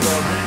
love.